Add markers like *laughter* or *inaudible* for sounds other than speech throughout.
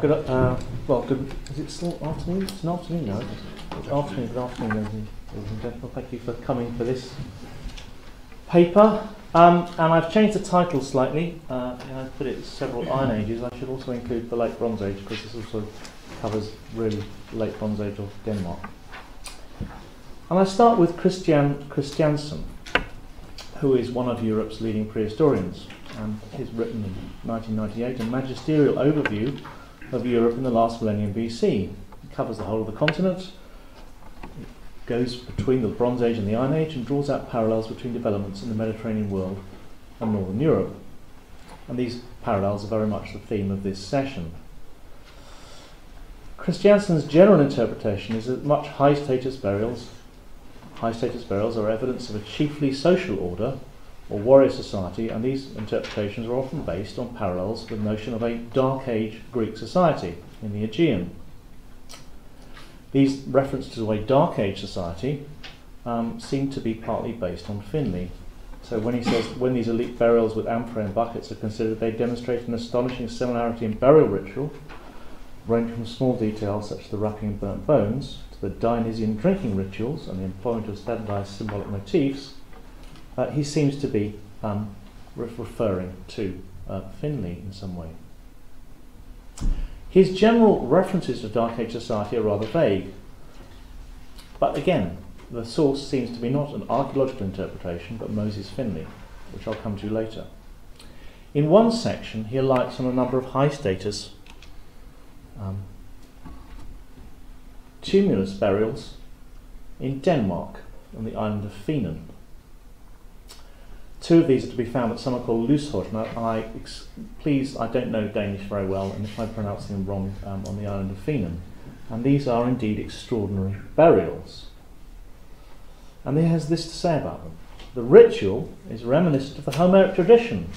Good. Uh, well, good. Is it still afternoon? It's an afternoon now. It's afternoon. Good afternoon, ladies and gentlemen. Thank you for coming for this paper. Um, and I've changed the title slightly. Uh, I've put it several Iron Ages. I should also include the Late Bronze Age because this also covers really late Bronze Age of Denmark. And I start with Kristian Kristiansen, who is one of Europe's leading prehistorians. And he's written in 1998 a magisterial overview of Europe in the last millennium BC. It covers the whole of the continent, it goes between the Bronze Age and the Iron Age, and draws out parallels between developments in the Mediterranean world and Northern Europe. And these parallels are very much the theme of this session. Kristiansen's general interpretation is that much high status burials, high status burials are evidence of a chiefly social order or warrior society, and these interpretations are often based on parallels with the notion of a Dark Age Greek society in the Aegean. These references to a Dark Age society um, seem to be partly based on Finley. So when he says when these elite burials with amphorae and buckets are considered, they demonstrate an astonishing similarity in burial ritual, ranging from small details such as the wrapping of burnt bones to the Dionysian drinking rituals and the employment of standardized symbolic motifs uh, he seems to be um, re- referring to uh, Finley in some way. His general references to Dark Age society are rather vague, but again, the source seems to be not an archaeological interpretation but Moses Finley, which I'll come to later. In one section, he alights on a number of high status um, tumulus burials in Denmark on the island of Funen. Two of these are to be found at somewhere called. Now, I please, I don't know Danish very well, and if I pronounce them wrong, um, on the island of Funen. And these are indeed extraordinary burials. And he has this to say about them. The ritual is reminiscent of the Homeric tradition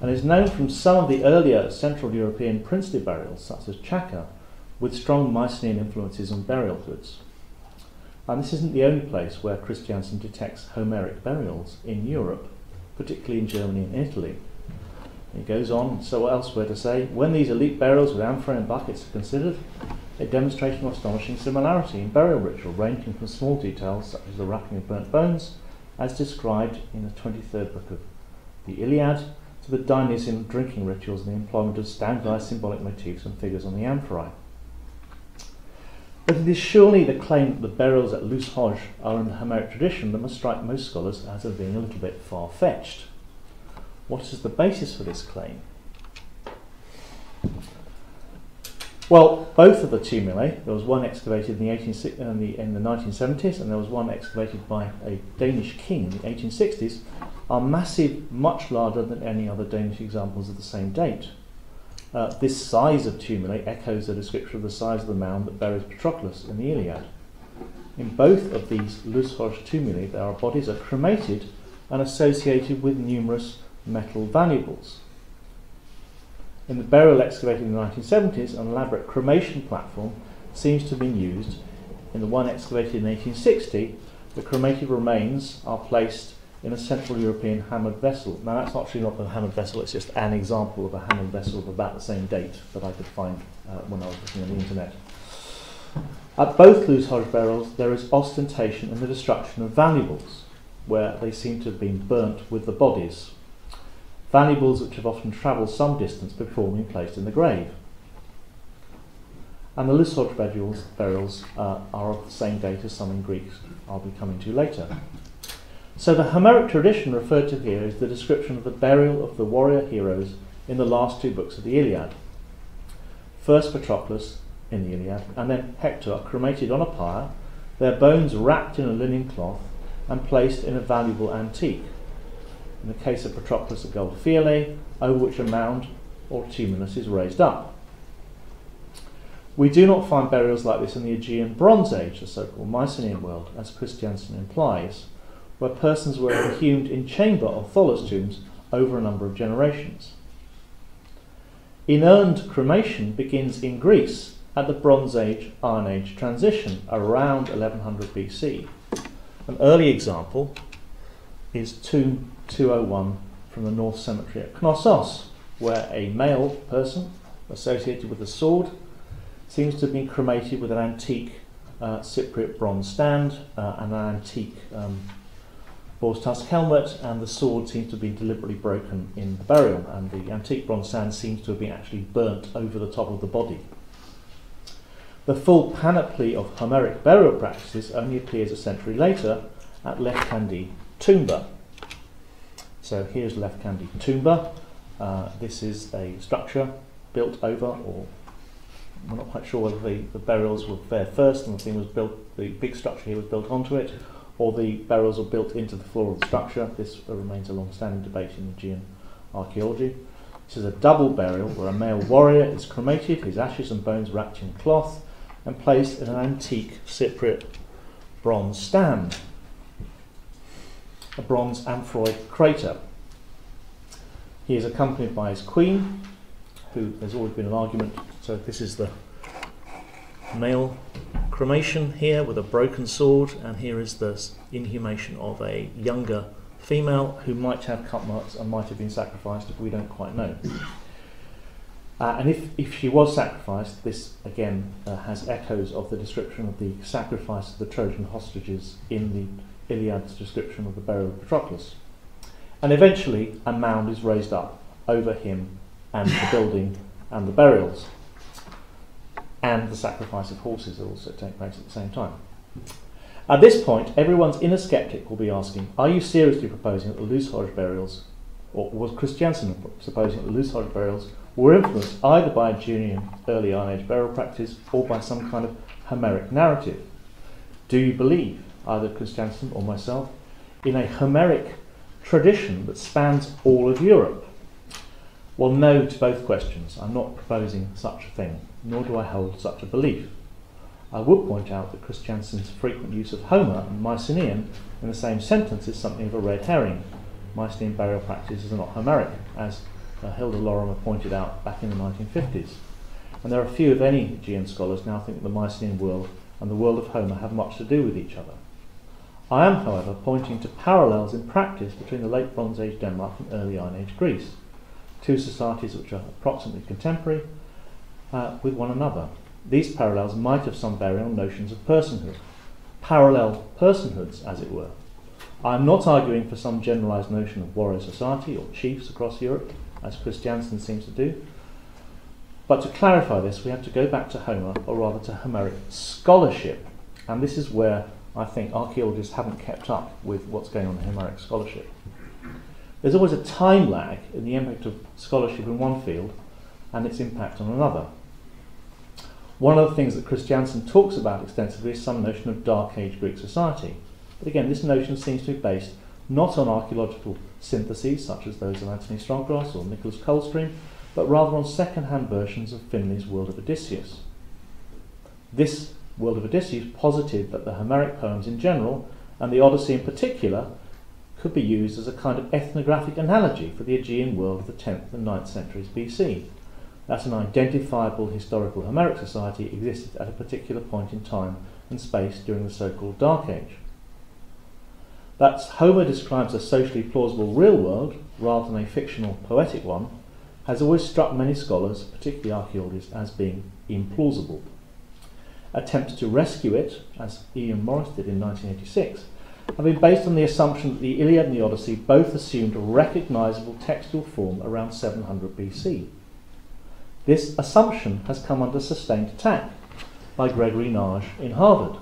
and is known from some of the earlier Central European princely burials, such as Chaka, with strong Mycenaean influences on burial goods. And this isn't the only place where Kristiansen detects Homeric burials in Europe particularly in Germany and Italy. He goes on so elsewhere to say, when these elite burials with amphorae and buckets are considered, a demonstration of astonishing similarity in burial ritual, ranging from small details such as the wrapping of burnt bones, as described in the 23rd book of the Iliad, to the Dionysian drinking rituals and the employment of standardized symbolic motifs and figures on the amphorae. But it is surely the claim that the burials at Lusehøj are in the Homeric tradition that must strike most scholars as of being a little bit far fetched. What is the basis for this claim? Well, both of the tumuli, there was one excavated in the, 18, in, the, in the 1970s and there was one excavated by a Danish king in the 1860s, are massive, much larger than any other Danish examples of the same date. Uh, this size of tumuli echoes the description of the size of the mound that buries Patroclus in the Iliad. In both of these Lusehøj tumuli, their bodies are cremated and associated with numerous metal valuables. In the burial excavated in the 1970s, an elaborate cremation platform seems to have been used. In the one excavated in 1860, the cremated remains are placed in a Central European hammered vessel. Now, that's actually not a hammered vessel, it's just an example of a hammered vessel of about the same date that I could find uh, when I was looking on the internet. At both Lusehøj burials, there is ostentation in the destruction of valuables, where they seem to have been burnt with the bodies. Valuables which have often travelled some distance before being placed in the grave. And the Lusehøj burials, burials uh, are of the same date as some in Greek I'll be coming to later. So the Homeric tradition referred to here is the description of the burial of the warrior heroes in the last two books of the Iliad. First Patroclus in the Iliad, and then Hector cremated on a pyre, their bones wrapped in a linen cloth and placed in a valuable antique. In the case of Patroclus, a gold phiale, over which a mound or tumulus is raised up. We do not find burials like this in the Aegean Bronze Age, the so called Mycenaean world, as Kristiansen implies where persons were inhumed in chamber or tholos tombs over a number of generations. Inurned cremation begins in Greece at the Bronze Age Iron Age transition around 1100 BC. An early example is Tomb 201 from the North Cemetery at Knossos, where a male person associated with a sword seems to have been cremated with an antique uh, Cypriot bronze stand uh, and an antique um, boar's tusk helmet, and the sword seems to have been deliberately broken in the burial, and the antique bronze sand seems to have been actually burnt over the top of the body. The full panoply of Homeric burial practices only appears a century later at Lefkandi Toumba. So here's Lefkandi Toumba. Uh, this is a structure built over, or we're not quite sure whether the, the burials were there first and the thing was built, the big structure here was built onto it, or the burials are built into the floor of the structure. This remains a long-standing debate in Aegean archaeology. This is a double burial where a male warrior is cremated, his ashes and bones wrapped in cloth, and placed in an antique Cypriot bronze stand, a bronze amphoroid crater. He is accompanied by his queen, who there's always been an argument. So this is the male cremation here with a broken sword, and here is the inhumation of a younger female who might have cut marks and might have been sacrificed if we don't quite know. Uh, and if, if she was sacrificed, this again uh, has echoes of the description of the sacrifice of the Trojan hostages in the Iliad's description of the burial of Patroclus. And eventually, a mound is raised up over him and the building and the burials. And the sacrifice of horses also take place at the same time. At this point, everyone's inner skeptic will be asking, are you seriously proposing that the Lusehøj burials, or was Kristiansen supposing that the Lusehøj burials were influenced either by a Aegean early Iron Age burial practice or by some kind of Homeric narrative? Do you believe, either Kristiansen or myself, in a Homeric tradition that spans all of Europe? Well, no to both questions. I'm not proposing such a thing, nor do I hold such a belief. I would point out that Chris Kristiansen's frequent use of Homer and Mycenaean in the same sentence is something of a red herring. Mycenaean burial practices are not Homeric, as uh, Hilda Lorimer pointed out back in the 1950s. And there are few, if any, Aegean scholars now think that the Mycenaean world and the world of Homer have much to do with each other. I am, however, pointing to parallels in practice between the late Bronze Age Denmark and early Iron Age Greece two societies which are approximately contemporary uh, with one another. These parallels might have some bearing on notions of personhood, parallel personhoods, as it were. I am not arguing for some generalised notion of warrior society or chiefs across Europe, as Kristiansen seems to do. But to clarify this, we have to go back to Homer, or rather to Homeric scholarship. And this is where I think archaeologists haven't kept up with what's going on in Homeric scholarship. There's always a time lag in the impact of scholarship in one field and its impact on another. One of the things that Kristiansen talks about extensively is some notion of Dark Age Greek society. But again, this notion seems to be based not on archaeological syntheses such as those of Anthony Snodgrass or Nicholas Coldstream, but rather on second-hand versions of Finley's World of Odysseus. This World of Odysseus posited that the Homeric poems in general, and the Odyssey in particular, could be used as a kind of ethnographic analogy for the Aegean world of the 10th and 9th centuries BC. That an identifiable historical Homeric society existed at a particular point in time and space during the so-called Dark Age. That Homer describes a socially plausible real world rather than a fictional poetic one has always struck many scholars, particularly archaeologists, as being implausible. Attempts to rescue it, as Ian Morris did in 1986, have been based on the assumption that the Iliad and the Odyssey both assumed a recognizable textual form around 700 BC. This assumption has come under sustained attack by Gregory Nagy in Harvard,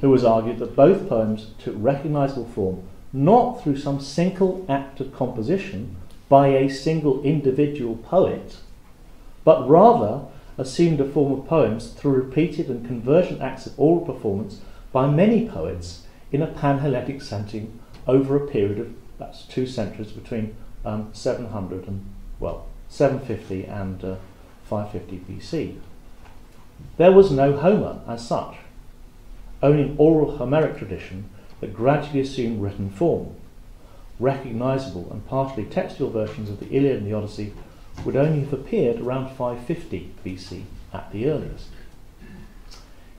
who has argued that both poems took recognizable form not through some single act of composition by a single individual poet, but rather assumed a form of poems through repeated and convergent acts of oral performance by many poets in a Panhellenic setting over a period of that's two centuries between um, 700 and well 750 and uh, 550 BC. There was no Homer as such, only an oral Homeric tradition that gradually assumed written form. Recognizable and partially textual versions of the Iliad and the Odyssey would only have appeared around 550 BC at the earliest.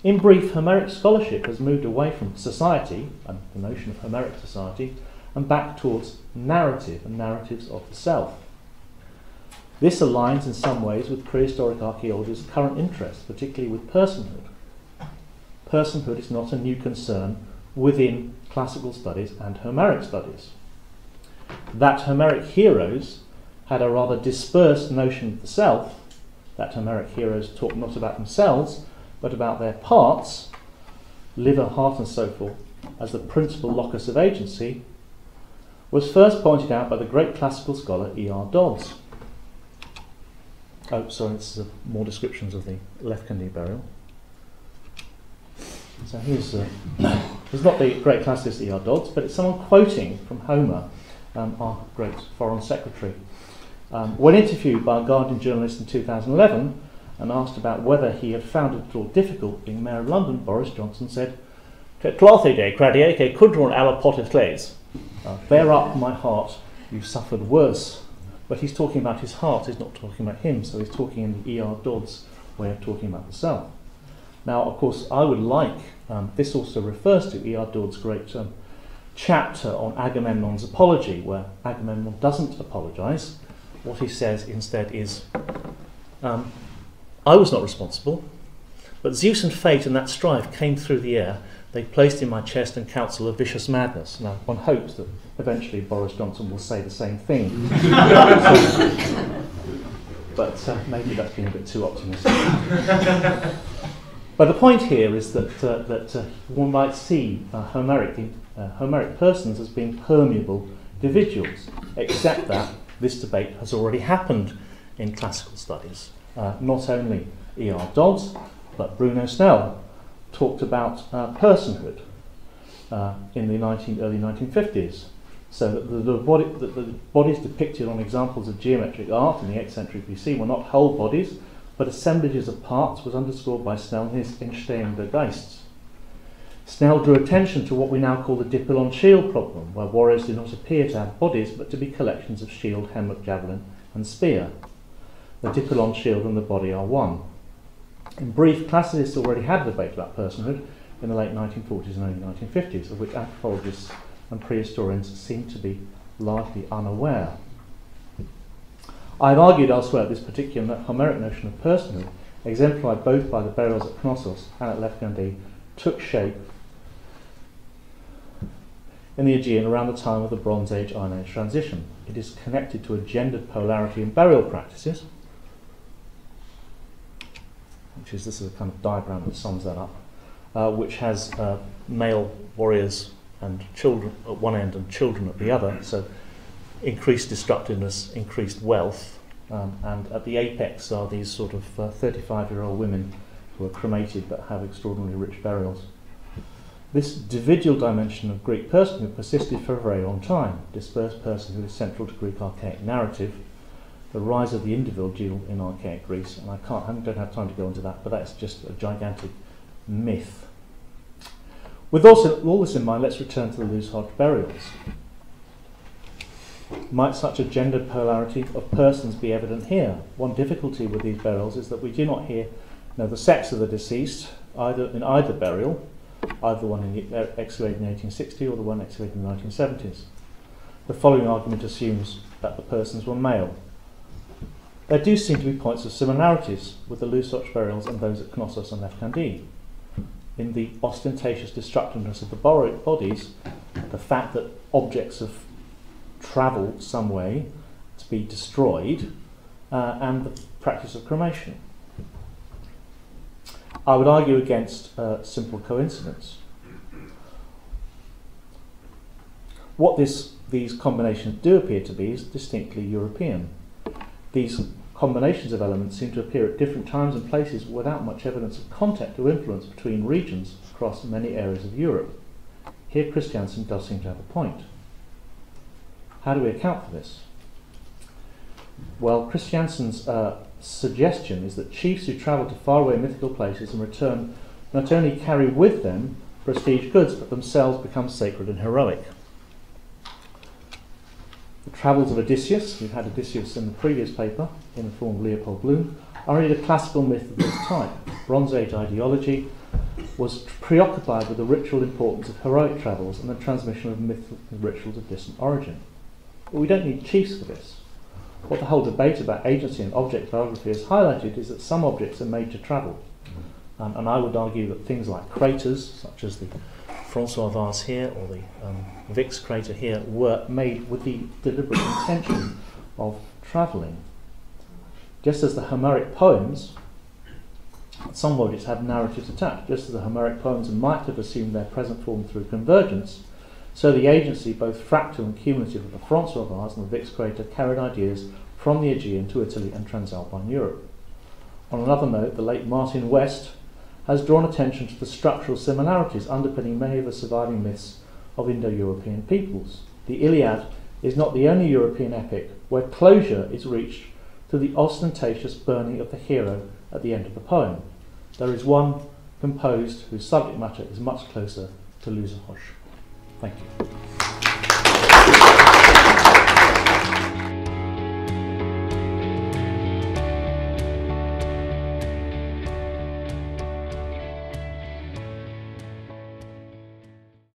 In brief, Homeric scholarship has moved away from society and the notion of Homeric society and back towards narrative and narratives of the self. This aligns in some ways with prehistoric archaeology's current interest, particularly with personhood. Personhood is not a new concern within classical studies and Homeric studies. That Homeric heroes had a rather dispersed notion of the self, that Homeric heroes talk not about themselves, but about their parts, liver, heart, and so forth, as the principal locus of agency, was first pointed out by the great classical scholar E.R. Dodds. Oh, sorry, this is more descriptions of the Lefkandi burial. So here's, uh, *coughs* it's not the great classicist E.R. Dodds, but it's someone quoting from Homer, um, our great foreign secretary. Um, when interviewed by a Guardian journalist in 2011 and asked about whether he had found it at all difficult being Mayor of London, Boris Johnson said, Clothy de cradier que cudron potis uh, Bear up my heart, you suffered worse. But he's talking about his heart, he's not talking about him, so he's talking in the E.R. Dodds way of talking about the self. Now, of course, I would like, um, this also refers to E.R. Dodds' great um, chapter on Agamemnon's apology, where Agamemnon doesn't apologise. What he says instead is, um, I was not responsible, but Zeus and fate and that strife came through the air. They placed in my chest and counsel a vicious madness. Now, one hopes that eventually Boris Johnson will say the same thing. *laughs* but uh, maybe that's been a bit too optimistic. but the point here is that, uh, that uh, one might see uh, Homeric, uh, Homeric persons as being permeable individuals, except that this debate has already happened in classical studies. Uh, not only E.R. Dodds, but Bruno Snell talked about uh, personhood uh, in the 19, early 1950s. So that the, the, body, the, the bodies depicted on examples of geometric art in the 8th century BC were not whole bodies, but assemblages of parts was underscored by Snell in his Entdeckung Geists. Snell drew attention to what we now call the dipylon shield problem, where warriors do not appear to have bodies but to be collections of shield, helmet, javelin, and spear. The dipylon shield and the body are one. In brief, classicists already had a debate about personhood in the late 1940s and early 1950s, of which anthropologists and prehistorians seem to be largely unaware. I've argued elsewhere that this particular Homeric notion of personhood, exemplified both by the burials at Knossos and at Lefkandi, took shape in the Aegean around the time of the Bronze Age Iron Age transition. It is connected to a gendered polarity in burial practices, which is this is a kind of diagram that sums that up, uh, which has uh, male warriors and children at one end and children at the other. So increased destructiveness, increased wealth, um, and at the apex are these sort of 35-year-old uh, women who are cremated but have extraordinarily rich burials. This individual dimension of Greek personhood persisted for a very long time. Dispersed personhood is central to Greek archaic narrative, the rise of the individual in archaic Greece, and I can't, I don't have time to go into that, but that's just a gigantic myth. With also, all this in mind, let's return to the Hodge burials. Might such a gendered polarity of persons be evident here? One difficulty with these burials is that we do not hear know the sex of the deceased either in either burial, either the one in the, uh, excavated in 1860 or the one excavated in the 1970s. The following argument assumes that the persons were male. There do seem to be points of similarities with the Lusehøj burials and those at Knossos and Lefkandi. In the ostentatious destructiveness of the bodies, the fact that objects have travelled some way to be destroyed, uh, and the practice of cremation. I would argue against uh, simple coincidence. What this, these combinations do appear to be is distinctly European. These combinations of elements seem to appear at different times and places without much evidence of contact or influence between regions across many areas of Europe. Here Kristiansen does seem to have a point. How do we account for this? Well, Kristiansen's uh, suggestion is that chiefs who travel to faraway mythical places and return not only carry with them prestige goods, but themselves become sacred and heroic. Travels of Odysseus, we've had Odysseus in the previous paper in the form of Leopold Bloom, are indeed a classical myth of this type. Bronze Age ideology was preoccupied with the ritual importance of heroic travels and the transmission of myths and rituals of distant origin. But we don't need chiefs for this. what the whole debate about agency and object biography has highlighted is that some objects are made to travel. Um, and I would argue that things like craters, such as the Francois vase here or the um, Vix crater here, were made with the deliberate intention of travelling. Just as the Homeric poems, some objects have narratives attached, just as the Homeric poems might have assumed their present form through convergence, so the agency, both fractal and cumulative, of the Francois vase and the Vix crater carried ideas from the Aegean to Italy and Transalpine Europe. On another note, the late Martin West has drawn attention to the structural similarities underpinning many of the surviving myths of Indo European peoples. The Iliad is not the only European epic where closure is reached through the ostentatious burning of the hero at the end of the poem. There is one composed whose subject matter is much closer to Lusehøj. Thank you.